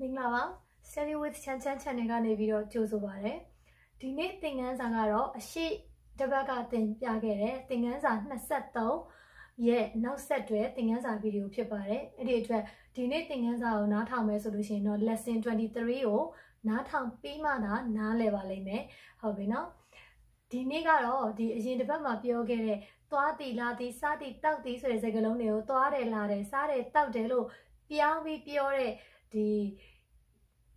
မင်္ဂလာပါ Study with Chan Chan Channel ကနေပြီးတော့ကြိုဆိုပါရစေဒီနေ့သင်ခန်းစာကတော့အရှိတပတ်ကသင်ပြခဲ့တဲ့သင်ခန်းစာ23ရဲ့နောက်ဆက်တွဲသင်ခန်းစာဗီဒီယိုဖြစ်ပါတယ်အဲ့ဒီအတွက်ဒီနေ့သင်ခန်းစာကိုနားထောင်မယ်ဆိုလို့ရှိရင်တော့ lesson 23ကိုနားထောင်ပြီးမှသာနားလည်ပါလိမ့်မယ်ဟုတ်ပြီနော်ဒီနေ့ကတော့ဒီအရင်တစ်ပတ်မှာပြောခဲ့တဲ့သွားတီလာတီစားတီတောက်တီဆိုတဲ့စကားလုံးတွေကိုသွားတယ်လာတယ်စားတယ်တောက်တယ်လို့ပြောင်းပြီးပြောတဲ့ ဒီ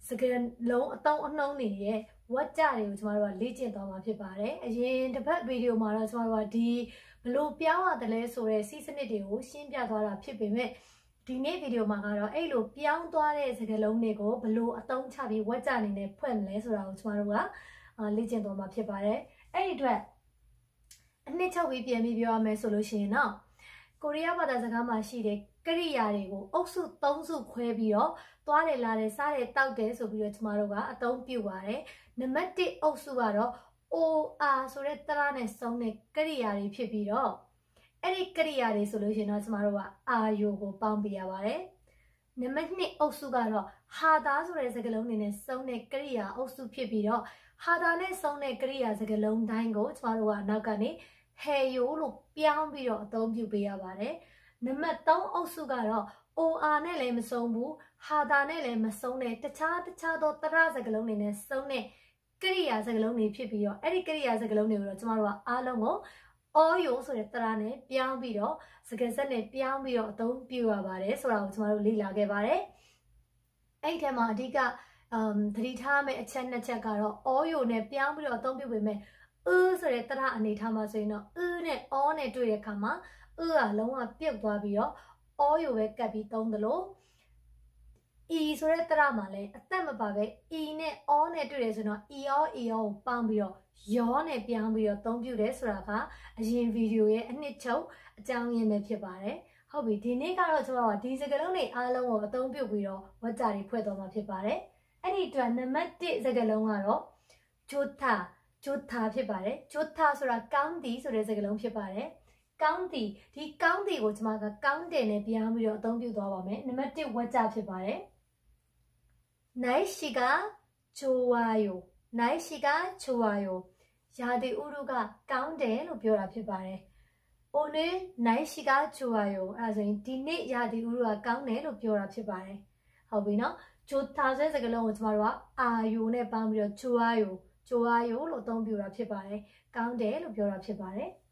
စကလုံးအတုံးအနှုံးတွေရဲ့ဝတ်ကြတွေကိုကျမတို့ကလေ့ကျင့်သွားမှာဖြစ်ပါတယ်အရင်တစ်ပတ်ဗီဒီယိုမှာတော့ကျမတို့ကဒီဘလို့ပြောင်းရတယ်လဲဆိုတဲ့စီးစနစ်တွေကိုရှင်းပြသွားတာဖြစ်ပေမဲ့ဒီနေ့ဗီဒီယိုမှာကတော့အဲ့လိုပြောင်းသွားတဲ့စကလုံးတွေကိုဘလို့အတုံးချပြီးဝတ်ကြအနေနဲ့ဖွင့်မလဲဆိုတာကိုကျမတို့ကလေ့ကျင့်သွားမှာဖြစ်ပါတယ်အဲ့ဒီအတွက်အနှစ်ချုပ်ပြီးပြန်ပြီးပြောရမယ်ဆိုလို့ရှိရင်တော့ကိုရီးယားဘာသာစကားမှာရှိတဲ့ ကရိယာတွေကိုအုပ်စု၃စုခွဲပြီးတော့သွားတယ်လာတယ်စားတယ်တောက်တယ်ဆိုပြီးတော့ကျမတို့ကအသုံးပြုပါတယ်နံပါတ်1အုပ်စုကတော့ OR ဆိုတဲ့တရနဲ့စုံတဲ့ကရိယာတွေဖြစ်ပြီးတော့အဲ့ဒီကရိယာတွေဆိုလို့ရှိရင်တော့ကျမတို့ကအာယိုကိုပေါင်းပြရပါတယ်နံပါတ်2အုပ်စုကတော့ဟာသားဆိုတဲ့စကားလုံးတွေနဲ့စုံတဲ့ကရိယာအုပ်စုဖြစ်ပြီးတော့ဟာသားနဲ့စုံတဲ့ကရိယာစကားလုံးတိုင်းကိုကျမတို့ကနောက်ကနေဟေယိုလို့ပြောင်းပြီးတော့အသုံးပြုပေးရပါတယ် နံပါတ်3အုပ်စုကတော့ OR နဲ့လည်းမစုံဘူးဟာတာနဲ့လည်းမစုံတဲ့တခြားတခြားသောတရစကလုံးတွေနဲ့စုံတဲ့ကရိယာစကလုံးတွေဖြစ်ပြီးတော့အဲ့ဒီကရိယာစကလုံးတွေကိုတော့ကျမတို့ကအားလုံးကိုအောယိုဆိုတဲ့တရနဲ့ပြောင်းပြီးတော့စကားဆက်နဲ့ပြောင်းပြီးတော့အသုံးပြုရပါတယ်ဆိုတာကိုကျမတို့လေ့လာခဲ့ပါတယ်အဲ့ဒီထဲမှာအဓိကအမ်သတိထားမယ့်အချက်နှစ်ချက်ကတော့အောယိုနဲ့ပြောင်းပြီးတော့အသုံးပြုပေမဲ့အးဆိုတဲ့တရအနေထားမှာဆိုရင်တော့အးနဲ့အောနဲ့တွေ့တဲ့အခါမှာ အးကလုံးဝပြုတ်သွားပြီးတော့အောယိုပဲကပ်ပြီးသုံးသလို e ဆိုတဲ့တရမှာလည်းအသက်မပါပဲ e နဲ့ o နဲ့တွေ့တယ်ဆိုတော့ e ရော e ရောကိုပေါင်းပြီးတော့ရောနဲ့ပြောင်းပြီးတော့သုံးပြုတယ်ဆိုတာကအရင်ဗီဒီယိုရဲ့အနှစ်ချုပ်အကြောင်းရင်းပဲဖြစ်ပါတယ်ဟုတ်ပြီဒီနေ့ကတော့ကျွန်တော်ကဒီစကားလုံးတွေအားလုံးကိုအသုံးပြုပြီးတော့ဝတ်ကြတွေဖွဲ့သွားမှာဖြစ်ပါတယ်အဲ့ဒီအတွက်နံပါတ်1စကားလုံးကတော့ဂျိုထာဂျိုထာဖြစ်ပါတယ်ဂျိုထာဆိုတာကောင်းသည်ဆိုတဲ့စကားလုံးဖြစ်ပါတယ် ကောင်းတီဒီကောင်းတီကိုကျွန်မကကောင်းတယ်နဲ့ပြောင်းပြီးတော့အသုံးပြုသွားပါမယ်နံပါတ်1ဝါကျဖြစ်ပါတယ်နိုင်ရှိကချိုဝါယိုနိုင်ရှိကချိုဝါယိုရာသီဥတုကကောင်းတယ်လို့ပြောတာဖြစ်ပါတယ်။အိုနေနိုင်ရှိကချိုဝါယိုအဲဒါဆိုရင်ဒီနေ့ရာသီဥတုကကောင်းတယ်လို့ပြောတာဖြစ်ပါတယ်။ဟုတ်ပြီနော်။ချိုသားစဲစကလုံးကိုကျမတို့ကအာယိုနဲ့ပေါင်းပြီးတော့ချိုဝါယိုချိုဝါယိုလို့အသုံးပြုတာဖြစ်ပါတယ်။ကောင်းတယ်လို့ပြောတာဖြစ်ပါတယ်။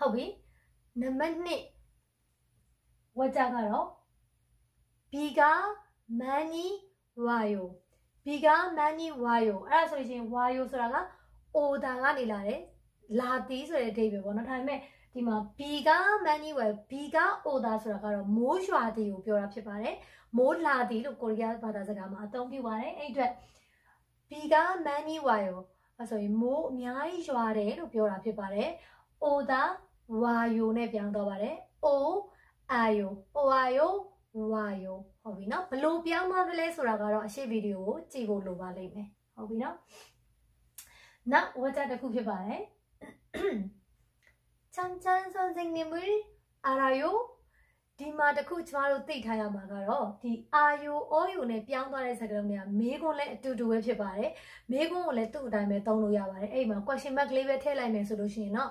ဟုတ်ပြီနံပါတ်1ဝါကြကတော့ B က money ဝါယို B က money ဝါယိုအဲ့ဒါဆိုရင်ဝါယိုဆိုတာက order ကနေလာတယ်လာသည်ဆိုတဲ့အဓိပ္ပာယ်ပေါ့နော်ဒါပေမဲ့ဒီမှာ B က money ဝါ B က order ဆိုတာကတော့မိုးရွာသည်ကိုပြောတာဖြစ်ပါတယ်မိုးလာသည်လို့ကိုရီးယားဘာသာစကားမှာအသုံးပြုပါတယ်အဲ့အတွက် B က money ဝါယိုအဲ့ဆိုရင်မိုးအများကြီးရွာတယ်လို့ပြောတာဖြစ်ပါတယ် order ဝါယိုနဲ့ပြောင်းတော့ပါတယ်။အိုအာယိုအိုအာယိုဝါယိုဟုတ်ပြီနော်ဘလို့ပြောင်းမှလဲဆိုတာကတော့အရှိဗီဒီယိုကိုကြည့်ဖို့လိုပါလိမ့်မယ်။ဟုတ်ပြီနော်။နောက်ဝါကြတစ်ခုဖြစ်ပါတယ်။ချမ်းချမ်းစွန်စင်နေမူအာရာယိုဒီမှာတခုကျမတို့သိထားရမှာကတော့ဒီအာယိုအော်ယိုနဲ့ပြောင်းသွားတဲ့စကားလုံးတွေကမေးခွန်းလည်းအတူတူပဲဖြစ်ပါတယ်မေးခွန်းကိုလည်းသူ့အတိုင်းပဲသုံးလို့ရပါတယ်အဲ့မှာ question mark လေးပဲထည့်လိုက်မယ်ဆိုလို့ရှိရင်တော့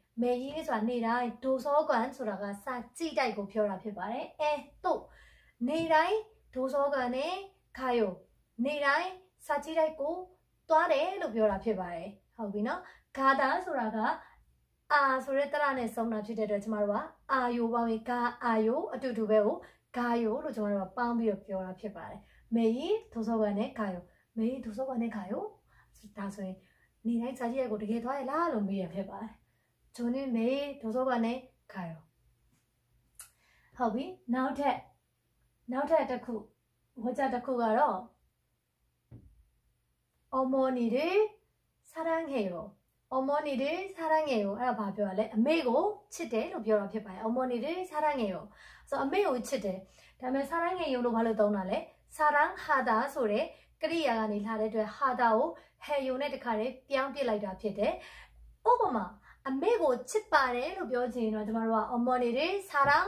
မယ်ကြီးလေးဆိုတာနေတိုင်းဒိုစောကန်ဆိုတာကစကြည့်တိုက်ကိုပြောတာဖြစ်ပါတယ်အဲတို့နေတိုင်းဒိုစောကန်နဲ့ခါယိုနေတိုင်းစကြည့်တိုက်ကိုတွားတယ်လို့ပြောတာဖြစ်ပါတယ်ဟုတ်ပြီနော်ဂါတာဆိုတာကအာဆိုတဲ့တရနဲ့ဆုံးတာဖြစ်တဲ့အတွက်ကျမတို့ကအာယိုပေါင်းရင်ဂါအာယိုအတူတူပဲကိုဂါယိုလို့ကျမတို့ကပေါင်းပြီးတော့ပြောတာဖြစ်ပါတယ်မေကြီးဒိုစောကန်နဲ့ခါယိုမေကြီးဒိုစောကန်နဲ့ခါယိုဒါဆိုရင်နေတိုင်းစာကြည့်ရကိုတကယ်သွားရလားလို့မေးရဖြစ်ပါတယ် ဂျွန်နေမေယီဒုစောကနဲ့ဂါယိုဟုတ်ပြီနောက်ထပ်နောက်ထပ်တစ်ခုဝကြတစ်ခုကတော့어머니를사랑해요 어머니를사랑해요အဲ့ဒါဘာပြောရလဲအမေကိုချစ်တယ်လို့ပြောတာဖြစ်ပါတယ်어머니를사랑해요ဆိုအမေကိုချစ်တယ်ဒါပေမဲ့사랑해요လို့ဘာလို့သုံးတာလဲ사랑하다ဆိုတဲ့ကရိယာကနေလာတဲ့အတွက်ဟာတာကိုဟေယုံနဲ့တခါတည်းပြောင်းပြလိုက်တာဖြစ်တယ်ဥပမာ အမေကိုချစ်ပါတယ်လို့ပြောချင်ရင်တော့ကျမတို့ကအမော်နေတယ်ဆာရန်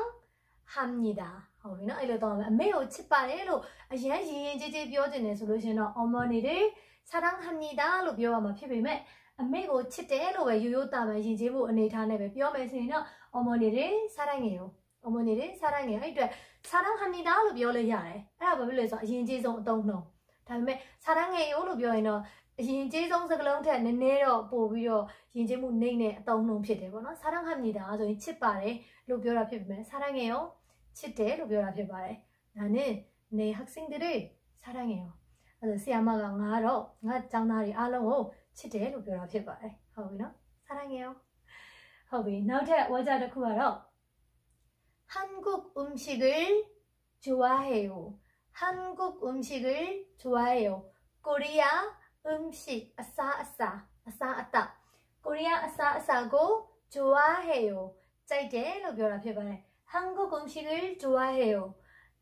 ဟမ်နီဒါဟုတ်ပြီနော်အဲ့လိုတော့အမေကိုချစ်ပါတယ်လို့အရင်ရင်ရင်ကြေးကြေးပြောချင်တယ်ဆိုလို့ရှင်တော့အမော်နေတယ်ဆာရန်ဟမ်နီဒါလို့ပြောရမှာဖြစ်ပေမဲ့အမေကိုချစ်တယ်လို့ပဲရိုးရိုးသားပဲရင်ကျေးဖို့အနေထားနဲ့ပဲပြောမယ်ဆိုရင်တော့အမော်နေတယ်ဆာရန်ငယ်ရောအမော်နေတယ်ဆာရန်ငယ်အဲ့အတွက်ဆာရန်ဟမ်နီဒါလို့ပြောလို့ရတယ်အဲ့ဒါဘာဖြစ်လဲဆိုတော့အရင်ကျေးဆုံးအတုံးနှုံးဒါပေမဲ့ဆာရန်ငယ်ရိုးလို့ပြောရင်တော့ yin jae song saklong thae neneo po bhi do yin jae mu nei ne ataung nong phit de bo no. 사랑합니다. so yin chit pare lo byeola phit pime 사랑해요. chitde lo byeola phit pare. 나는 내 학생들을 사랑해요. 그래서 시아마가 나로 나 장나리 아롱을 치대로 표현해 봐. 허비나 사랑해요. 허비 나한테 와자를 구하러 한국 음식을 좋아해요. 한국 음식을 좋아해요. 코리아 음식아싸아싸아싸아따코리아아싸아싸고좋아해요ကြိုက်တယ်လို့ပြောတာဖြစ်ပါတယ်။ 한국 음식을 좋아해요.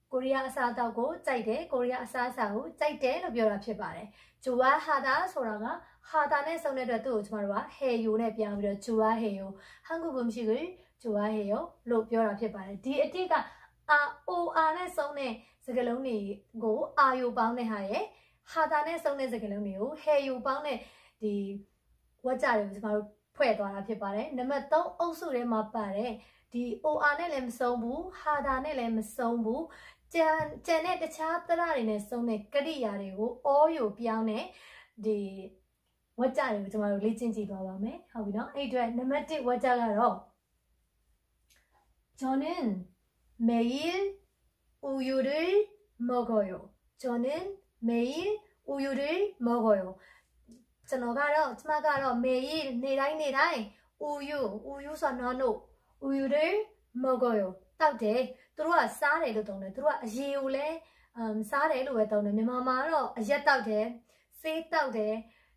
코리아 아사다고 짜이데 코리아 아사사고 짜이데 လို့ပြောတာဖြစ်ပါတယ် 좋아하다 소라가 하다နဲ့ ဆုံးတဲ့အတွက်သူ့ကို ကျမတို့က 해요 နဲ့ပြောင်းပြီးတော့ 좋아해요. 한국 음식을 좋아해요 လို့ပြောတာဖြစ်ပါတယ်ဒီအတိတ်က a or နဲ့ ဆုံးတဲ့စကားလုံးတွေကို 아요 ပေါင်းတဲ့ဟာရဲ့ 하다နဲ့ ဆုံးတဲ့စကားလုံးတွေကို 해요 ပေါင်းတဲ့ဒီ ဝါကြတွေကိုကျမတို့ဖွဲ့သွားတာဖြစ်ပါတယ်နံပါတ်3အုပ်စုထဲမှာပါတယ်ဒီ OR နဲ့လည်းမဆုံးဘူး harder နဲ့လည်းမဆုံးဘူးကြံကြံတဲ့တခြားသရတွေနဲ့ဆုံးတဲ့ကရိယာတွေကို all ကိုပြောင်းတဲ့ဒီဝကြတွေကိုကျွန်တော်တို့လေ့ကျင့်ကြည့်သွားပါမယ်ဟုတ်ပြီနော်အဲ့အတွက်နံပါတ်1ဝကြကတော့ 저는 매일 우유를 먹어요. 저는 mail ဦးယူတွေမော်ဂိုယောကျွန်တော်ကတော့ကျမကတော့ mail နေတိုင်းနေတိုင်းဦးယူဦးယူဆိုတော့ no ဦးယူတွေမော်ဂိုယောတောက်တယ်သူတို့ကစားတယ်လို့တုံးတယ်သူတို့ကအရေကိုလည်းအမ်စားတယ်လို့ပဲတုံးတယ်မြန်မာမှာတော့အရက်တောက်တယ်ဆေးတောက်တယ်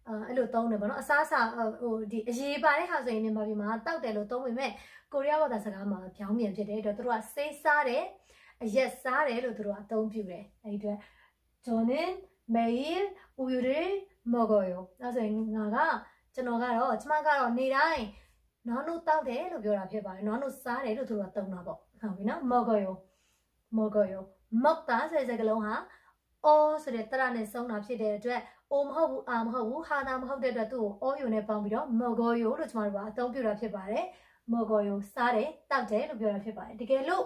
အဲ့လိုသုံးတယ်ပေါ့နော်အစားစာဟိုဒီအရေးပါတဲ့ဟာဆိုရင်မြန်မာပြည်မှာတောက်တယ်လို့သုံးပေမဲ့ကိုရီးယားဘာသာစကားမှာပြောင်းပြန်ဖြစ်တယ်အဲ့တော့သူတို့ကစေးစားတယ်အရက်စားတယ်လို့သူတို့ကအသုံးပြုတယ်အဲ့ဒီအတွက် 저는매일우유를먹어요အဲ့ဆိုရင်ငါကကျွန်တော်ကတော့ကျမကတော့နေ့တိုင်းနွားနို့တောက်တယ်လို့ပြောတာဖြစ်ပါတယ်နွားနို့စားတယ်လို့သူတို့ကသုံးတာပေါ့ဟုတ်ပြီနော်မော်ဂယိုမော်ဂယိုမော့တာဆိုတဲ့စကားလုံးဟာအော်ဆိုတဲ့တရနဲ့ဆုံးတာဖြစ်တဲ့အတွက်အိုမဟုတ်ဘူးအာမဟုတ်ဘူးဟာတာမဟုတ်တဲ့အတွက်သူ့ကိုအော်ယိုနဲ့ပေါင်းပြီးတော့မော်ဂယိုလို့ကျွန်တော်တို့ကအသုံးပြုတာဖြစ်ပါတယ်မော်ဂယိုစားတယ်တောက်တယ်လို့ပြောတာဖြစ်ပါတယ်တကယ်လို့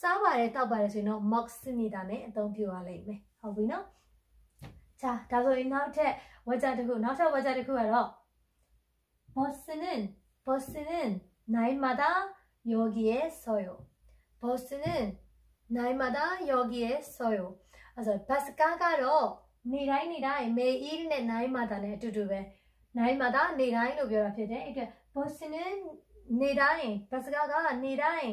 စားပါတယ်တောက်ပါတယ်ဆိုရင်တော့ mock စနစ်တာနဲ့အသုံးပြုရလိမ့်မယ် ဟုတ်ပြီနော်자ဒါဆိုရင်နောက်ထပ်ဝါကြတစ်ခုနောက်ထပ်ဝါကြတစ်ခုကတော့ boss는 버스는 날마다 여기에 서요. 버스는 날마다 여기에 서요. 그래서 버스 가가로 နေ့တိုင်းနေ့တိုင်း 매일 နဲ့ 날마다 နဲ့အတူတူပဲ 날마다 နေ့တိုင်းလို့ပြောတာဖြစ်တယ်အဲ့အတွက် 버스는 နေ့တိုင်း 버스 가가 နေ့တိုင်း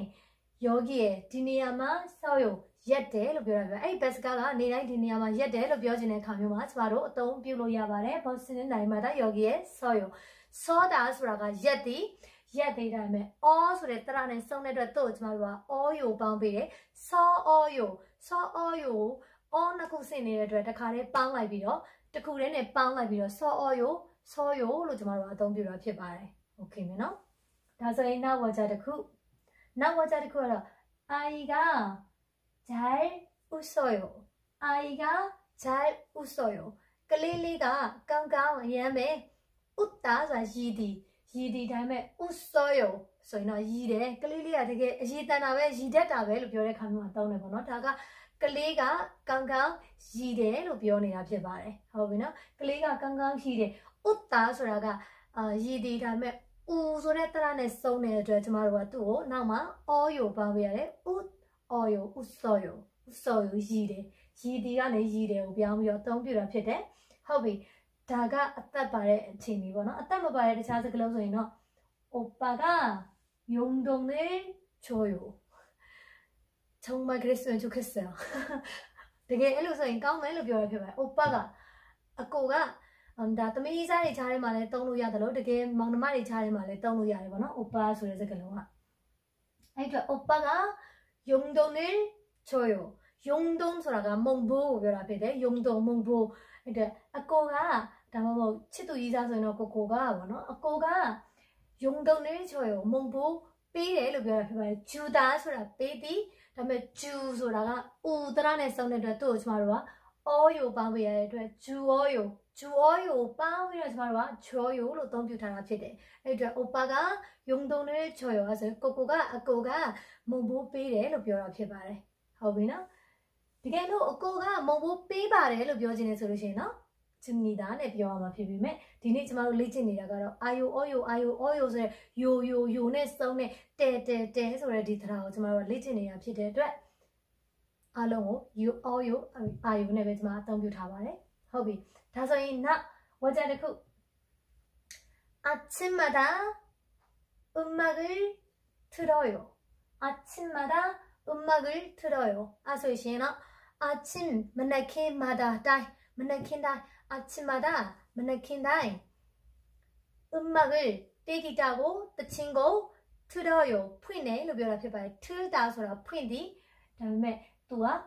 여기에 ဒီနေရာမှာ 서요 ရက်တယ်လို့ပြောရမှာအဲ့ဒီ bus ကနေတိုင်းဒီနေရာမှာရက်တယ်လို့ပြောချင်တဲ့အခါမျိုးမှာကျမတို့အသုံးပြုလို့ရပါတယ်ဘောစင်းနိုင်မှာဒါယောဂီရဲ့ဆော့ယောဆော့တာဆိုတာကရက်သည်ရက်သေးတိုင်းပဲ all ဆိုတဲ့တရနဲ့စုံတဲ့အတွက်တို့ကျမတို့က all ယိုပေါင်းပေးတယ် saw all ယို saw all ယို all နှစ်ခုဆင်နေတဲ့အတွက်တခါလေးပေါင်းလိုက်ပြီးတော့တခုတည်းနဲ့ပေါင်းလိုက်ပြီးတော့ saw all ယို saw ယိုလို့ကျမတို့ကအသုံးပြုတာဖြစ်ပါတယ် okay မယ်နော်ဒါဆိုရင်နောက်ဝါကြတစ်ခုနောက်ဝါကြတစ်ခုကတော့အာရီက 잘웃어요아이가잘웃어요ကလေးလေးကကောင်းကောင်းအရမ်းပဲဥတ္တာဆိုတာရည်သည်ရည်သည်တိုင်းမဲ့ဥစောယုံဆိုရင်တော့ရည်တယ်ကလေးလေးကတကယ်အရည်တန်တာပဲရည်တတ်တာပဲလို့ပြောတဲ့ခါမျိုးမှာသုံးတယ်ပေါ့နော်ဒါက ကလေးကကောင်းကောင်းရည်တယ်လို့ပြောနေတာဖြစ်ပါတယ်ဟုတ်ပြီနော်ကလေးကကောင်းကောင်းရည်တယ်ဥတ္တာဆိုတာကအာရည်တည်ဒါမဲ့ဦးဆိုတဲ့တရနဲ့စုံနေတဲ့အတွက်ကျမတို့ကသူ့ကိုနောက်မှာအောယိုပေါင်းပေးရတယ်ဥ အောယိုဥစောယိုဥစောယိုရည်တယ်ရည်တည်ကနေရည်တယ်ကိုပြောင်းပြီးတော့အသုံးပြုတာဖြစ်တယ်ဟုတ်ပြီဒါကအသက်ပါတဲ့အခြေအနေပေါ့နော်အသက်မပါတဲ့တခြားစကားလုံးဆိုရင်တော့오빠가용동을줘요 정말 그랬으면 좋겠어요. 되게အဲ့လိုဆိုရင်ကောင်းမယ်လို့ပြောရဖြစ်ပါတယ်။ 오빠ကအကိုကဒါသမီးစားတွေချားထဲမှာလည်းတုံးလို့ရတယ်လို့တကယ်မောင်နှမတွေချားထဲမှာလည်းတုံးလို့ရတယ်ပေါ့နော်။ 오빠ဆိုတဲ့စကားလုံးကအဲ့အတွက် 오빠가 용돈을 줘 요. 용돈 소라가 몽보 별라 베데 용돈 몽보 근데 아꼬가 다만 뭐 치도 이사서는 고고가 뭐노 아꼬가 용돈을 줘 요. 몽보 빼래로 별라 베바 주다 소라 빼디 다음에 주 소라가 우드라네 성네 또 저마로와 어요 방위에 돼 주어요 အောယိုပေါင်းပေးရတဲ့အတွက်ဂျူအောယိုဂျူအောယိုပေါင်းပြီးတော့ကျမတို့ကဂျောယိုလို့အသုံးပြုထားတာဖြစ်တယ်အဲ့အတွက်အိုပါကယုံတုံနဲ့ချော်ရောဆိုကိုကိုကအကိုကမုံဘိုးပေးတယ်လို့ပြောတာဖြစ်ပါတယ်ဟုတ်ပြီနော်တကယ်လို့အကိုကမုံဘိုးပေးပါတယ်လို့ပြောချင်တယ်ဆိုလို့ရှိရင်နော်ချင်နေတာနဲ့ပြောရမှာဖြစ်ပေမဲ့ဒီနေ့ကျမတို့လေ့ကျင့်နေတာကတော့အာယိုအောယိုအာယိုအောယိုဆိုတဲ့ယိုယိုယိုနဲ့စုံတဲ့တဲတဲတဲဆိုတဲ့ဒီသရာကိုကျမတို့လေ့ကျင့်နေတာဖြစ်တဲ့အတွက်အလုံးကိုယိုအောယိုအာယိုနဲ့ပဲကျမအသုံးပြုထားပါတယ် 허비. 다섯인 나. 와자르쿠 그 아침마다 음악을 틀어요. 아침마다 음악을 틀어요. 아소이시나 아침 만나킨마다 다이 만나킨다 아침마다 만나킨다 음악을 떼기자고 친구 틀어요. 푸인에 로비오라 표발 틀다 소라 푸인디. 다음에 또한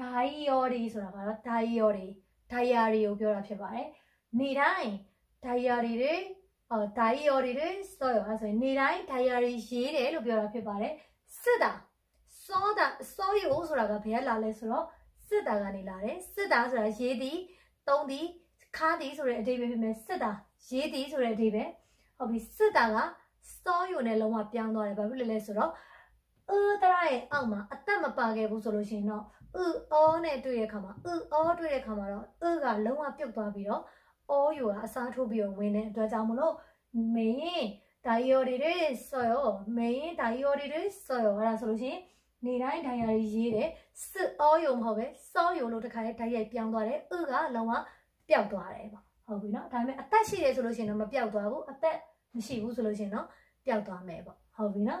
diary ဆိုတာဘာလဲ diary diary ကိုပြောတာဖြစ်ပါတယ်နေတိုင်း diary တွေအော် diary တွေဆိုရအောင်ဆိုရင်နေတိုင်း diary ရေးတယ်လို့ပြောတာဖြစ်ပါတယ်စစ်တာစောတာစောရုပ်ဆိုတာကဘယ်ကလာလဲဆိုတော့စစ်တာကနေလာတယ်စစ်တာဆိုတာရေးသည်သုံးသည်ခါသည်ဆိုတဲ့အဓိပ္ပာယ်ဖြစ်မယ်စစ်တာရေးသည်ဆိုတဲ့အဓိပ္ပာယ်ဟုတ်ပြီစစ်တာကစောရုံနဲ့လုံးဝပြောင်းသွားတယ်ဘာဖြစ်လဲလဲဆိုတော့အသရရဲ့အောက်မှာအသက်မပါခဲ့ဘူးဆိုလို့ရှိရင်တော့ အအောနဲ့တွေ့တဲ့အခါမှာအအောတွေ့တဲ့အခါမှာတော့အကလုံးဝပြုတ်သွားပြီးတော့အောယုကအစားထိုးပြီးတော့ဝင်တဲ့အတွက်ကြောင့်မလို့မင်းဒါရီယော်တွေဆော်ရောမင်းဒါရီယော်တွေဆော်ရောအဲ့ဒါဆိုလို့ရှိရင်နေတိုင်းဒိုင်ယာရီရေးတယ်စစ်အောယုံမဟုတ်ပဲစောယုံလို့တခါလေးဓာတ်ရိုက်ပြောင်းသွားတယ်ဥကလုံးဝပျောက်သွားတယ်ပေါ့ဟုတ်ပြီနော်ဒါပေမဲ့အသက်ရှိတယ်ဆိုလို့ရှိရင်တော့မပျောက်သွားဘူးအသက်မရှိဘူးဆိုလို့ရှိရင်တော့ပျောက်သွားမယ်ပေါ့ဟုတ်ပြီနော်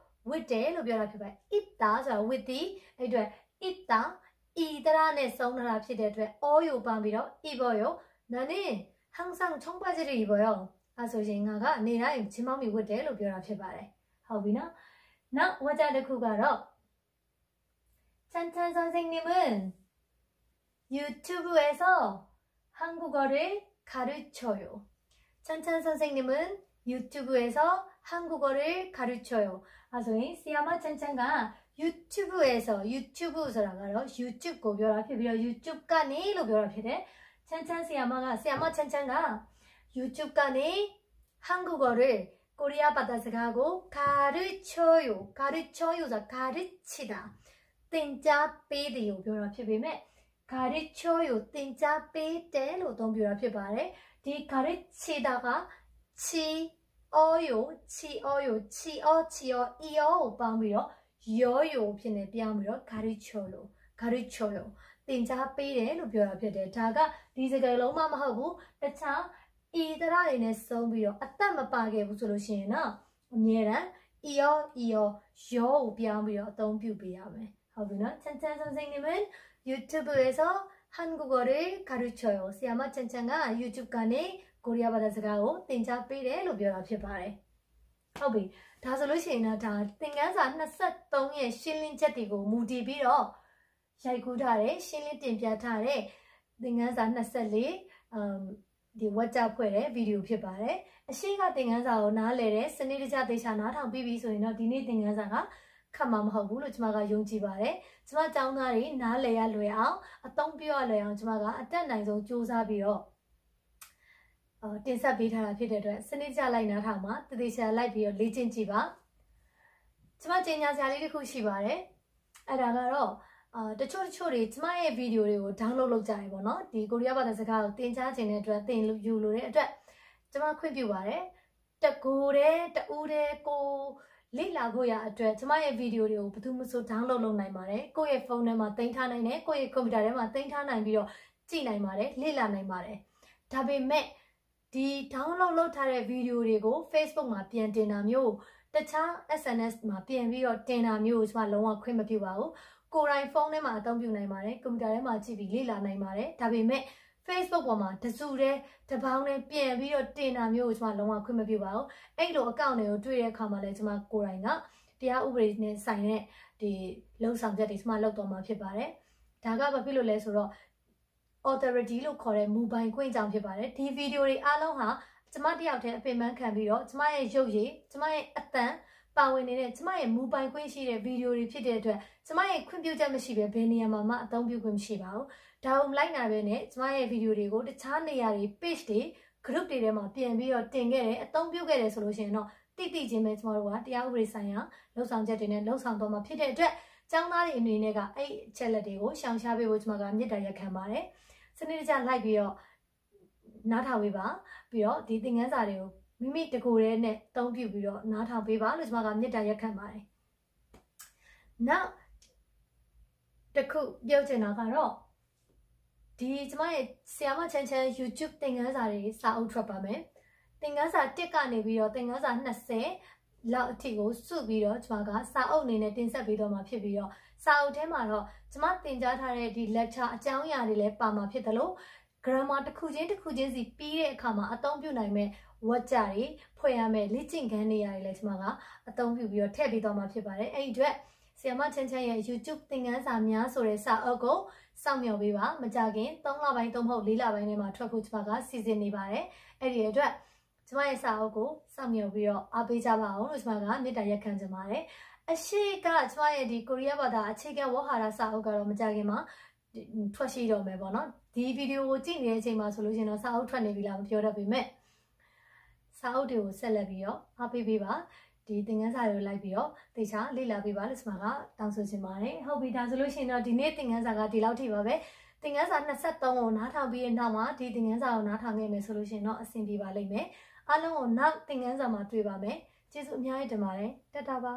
with လို့ပြောတာဖြစ်ပါတယ်။ 입다ဆိုတာ with the အဲ့အတွက် 입다 이더라နဲ့ဆုံးထားတာဖြစ်တဲ့အတွက် all ကိုပန်းပြီးတော့ 입어요. 나는 항상 청바지를 입어요. အဲဆိုရင်ငါကနေတိုင်းချင်းမောင်းမီဝတ်တယ်လို့ပြောတာဖြစ်ပါတယ်။ဟုတ်ပြီနော်။နောက်ဝါကြတစ်ခုကတော့찬찬 선생님은 유튜브에서 한국어를 가르쳐요. 찬찬 선생님은 유튜브에서 한국어를 가르쳐요. 아소인 시아마 찬찬가 유튜브에서 유튜브서라 가로 유튜브 고별 앞에 비어 유튜브가 네로 별 앞에 돼 찬찬 시아마가 시아마 찬찬가 유튜브가 네 한국어를 코리아 바다서 가고 가르쳐요. 가르쳐요자 가르치다. 땡자 빼드요. 별 앞에 비면 가르쳐요. 땡자 빼대로 동별 앞에 말해 뒤 가르치다가 치 တယ်ဒီဂါရစ်ချီတာကချီအောယိုချီအောယိုချီအောချီအောအီအောကိုပေါင်းပြီးတော့ယောယိုဖြစ်နေပြောင်းပြီးတော့ဂါရစ်ချောလို့ ဂါရီချိုယိုတင် जा ပေးတယ်လို့ပြောတာဖြစ်တယ်ဒါကဒီစကားလုံးမှမဟုတ်ဘူးတခြားဤတရတွေနဲ့စုံပြီးတော့အသက်မပါခဲ့ဘူးဆိုလို့ရှိရင်တော့အမြဲတမ်းဤရောဤရောရောကိုပြောင်းပြီးတော့အသုံးပြုပေးရမယ်ဟုတ်ပြီနော်ချန်ချန်선생님은 유튜브에서 한국어를 가르쳐요. 시아마 찬찬가 유튜브 간에 ကိုရီးယားဘာသာစကားကိုသင်ကြားပေးတယ်လို့ပြောတာဖြစ်ပါတယ်ဟုတ်ပြီဒါဆိုလို့ရှိရင်တော့ဒါသင်ခန်းစာ23ရဲ့ရှင်းလင်းချက်တွေကိုမူတည်ပြီးတော့ရိုက်ကူးထားတယ်ရှင်းလင်းတင်ပြထားတဲ့သင်ခန်းစာ24အမ်ဒီ WhatsApp ဖွဲ့တဲ့ဗီဒီယိုဖြစ်ပါတယ်အရှိကသင်ခန်းစာကိုနားလည်တဲ့စနေတကျသေချာနားထောင်ပြီးပြီဆိုရင်တော့ဒီနေ့သင်ခန်းစာကခက်မှာမဟုတ်ဘူးလို့ကျွန်မကယုံကြည်ပါတယ်ကျွန်မចောင်းသားတွေနားလည်ရလွယ်အောင်အသုံးပြရလွယ်အောင်ကျွန်မကအတက်နိုင်ဆုံးစ조사ပြီးတော့ တင်ဆက်ပေးထားတာဖြစ်တဲ့အတွက်စနစ်ကျလိုက်နားထောင်မှာတတိချာလိုက်ပြီးတော့လေ့ကျင့်ကြည့်ပါကျွန်မကျင်ညာစရာလေးတစ်ခုရှိပါတယ်အဲ့ဒါကတော့အာတချို့တချို့တွေကျမရဲ့ဗီဒီယိုတွေကို download လုပ်ကြရပေါ့နော်ဒီကိုရီးယားဘာသာစကားကိုသင်ကြားခြင်းတဲ့အတွက်သင်ယူလို့တဲ့အတွက်ကျမခွင့်ပြုပါတယ်တကူတဲ့တူတဲ့ကိုလေ့လာဖို့ရအတွက်ကျမရဲ့ဗီဒီယိုတွေကိုဘယ်သူမှမဆို download လုပ်နိုင်ပါတယ်ကိုယ့်ရဲ့ဖုန်းထဲမှာတင်ထားနိုင်တယ်ကိုယ့်ရဲ့ကွန်ပျူတာထဲမှာတင်ထားနိုင်ပြီးတော့ကြည့်နိုင်ပါတယ်လေ့လာနိုင်ပါတယ်ဒါပေမဲ့ ဒီ download လုပ်ထားတဲ့ဗီဒီယိုတွေကို Facebook မှာပြန်တင်တာမျိုးတခြား SNS မှာပြန်ပြီးတော့တင်တာမျိုးကိုကျွန်မလုံးဝခွင့်မပြုပါဘူးကိုယ်တိုင်ဖုန်းထဲမှာအသုံးပြုနိုင်ပါတယ်ကွန်ပျူတာထဲမှာကြည့်ပြီးလေ့လာနိုင်ပါတယ်ဒါပေမဲ့ Facebook ပေါ်မှာတစုတည်းတပေါင်းနဲ့ပြန်ပြီးတော့တင်တာမျိုးကိုကျွန်မလုံးဝခွင့်မပြုပါဘူးအဲ့လိုအကောင့်တွေကိုတွေ့တဲ့အခါမှာလည်းကျွန်မကိုယ်တိုင်ကတရားဥပဒေနဲ့ဆိုင်တဲ့ဒီလုံဆောင်ချက်တွေကျွန်မလုပ်တော့မှာဖြစ်ပါတယ်ဒါကဘာဖြစ်လို့လဲဆိုတော့ authority လို့ခေါ်တဲ့မူပိုင်ခွင့်ကြောင့်ဖြစ်ပါတယ်ဒီဗီဒီယိုတွေအားလုံးဟာကျမတယောက်တည်းအပင်ပန်းခံပြီးတော့ကျမရဲ့ရုပ်ရည်ကျမရဲ့အသံပါဝင်နေတဲ့ကျမရဲ့မူပိုင်ခွင့်ရှိတဲ့ဗီဒီယိုတွေဖြစ်တဲ့အတွက်ကျမရဲ့ခွင့်ပြုချက်မရှိဘဲဘယ်နေရာမှာမှအသုံးပြုခွင့်မရှိပါဘူး။ဒါအောင်လိုက်နာပဲနဲ့ကျမရဲ့ဗီဒီယိုတွေကိုတခြားနေရာတွေ page တွေ group တွေထဲမှာပြင်ပြီးတော့တင်ခဲ့တယ်အသုံးပြုခဲ့တယ်ဆိုလို့ရှိရင်တော့တိတိချင်းပဲကျမတို့ကတရားဥပဒေဆိုင်ရာလှုပ်ဆောင်ချက်တွေနဲ့လှုပ်ဆောင်တော့မှာဖြစ်တဲ့အတွက်ကျောင်းသားတွေအနေနဲ့ကအဲ့အချက်လက်တွေကိုရှောင်ရှားပေးဖို့ကျမကမြစ်တာရက်ခံပါတယ်။ စနစ်တကျလိုက်ပြီးတော့နားထောင်ပေးပါပြီးတော့ဒီသင်ခန်းစာတွေကိုမိမိတကူရဲနဲ့တုံးပြပြီးတော့နားထောင်ပေးပါလို့ကျွန်မကမြစ်တာရက်ခံပါတယ်။နောက်တစ်ခုပြောချင်တာကတော့ဒီကျွန်မရဲ့ဆီယာမချန်ချန် YouTube သင်ခန်းစာတွေစာအုပ်ထွက်ပါမယ်။သင်ခန်းစာ1ကနေပြီးတော့သင်ခန်းစာ20လောက်အထိကိုစုပြီးတော့ကျွန်မကစာအုပ်အနေနဲ့တင်ဆက်ပေးတော့မှာဖြစ်ပြီးတော့ စာအုပ်ထဲမှာတော့ကျွန်မသင်ကြားထားတဲ့ဒီ lecture အကြောင်းအရာတွေလည်းပါမှာဖြစ်တယ်လို့ grammar တစ်ခုချင်းတစ်ခုချင်းစီပြီးတဲ့အခါမှာအသုံးပြုနိုင်မဲ့ဝတ်ကြတွေဖွဲ့ရမယ်လေ့ကျင့်ခန်းတွေရတယ်လည်းကျွန်မကအသုံးပြုပြီးတော့ထည့်ပေးသွားမှာဖြစ်ပါတယ်အဲ့ဒီအတွက်ဆီယမချန်ချန်ရဲ့ YouTube သင်ခန်းစာများဆိုတဲ့စာအုပ်ကိုစောင့်မျှော်ပေးပါမကြခင်3လပိုင်း3မဟုတ်4လပိုင်းထဲမှာထွက်ဖို့ကျွန်မကစီစဉ်နေပါတယ်အဲ့ဒီအတွက်ကျွန်မရဲ့စာအုပ်ကိုစောင့်မျှော်ပြီးတော့အားပေးကြပါအောင်လို့ကျွန်မကမေတ္တာရက်ခံချင်ပါတယ် အရှိကကျွန်မရဲ့ဒီကိုရီးယားဘာသာအခြေခံဝဟာရစာအုပ်ကတော့မကြခင်မှာထွက်ရှိတော့မယ်ပေါ့နော်ဒီဗီဒီယိုကိုကြည့်နေတဲ့အချိန်မှာဆိုလို့ရှိရင်တော့စာအုပ်ထွက်နေပြီလားမပြောတတ်ပေမဲ့စာအုပ်တွေကိုဆက်လက်ပြီးတော့အားပေးပေးပါဒီသင်ခန်းစာတွေကိုလိုက်ပြီးတော့သေချာလေ့လာပေးပါလို့ကျွန်မကတောင်းဆိုချင်ပါတယ်ဟုတ်ပြီဒါဆိုလို့ရှိရင်တော့ဒီနေ့သင်ခန်းစာကဒီလောက်ထိပါပဲသင်ခန်းစာ23ကိုနားထောင်ပြီးရင်နောက်မှာဒီသင်ခန်းစာကိုနားထောင်ခဲ့မယ်ဆိုလို့ရှိရင်တော့အဆင်ပြေပါလိမ့်မယ်အားလုံးကိုနောက်သင်ခန်းစာမှာတွေ့ပါမယ်ကျေးဇူးအများကြီးတင်ပါတယ်တက်တာပါ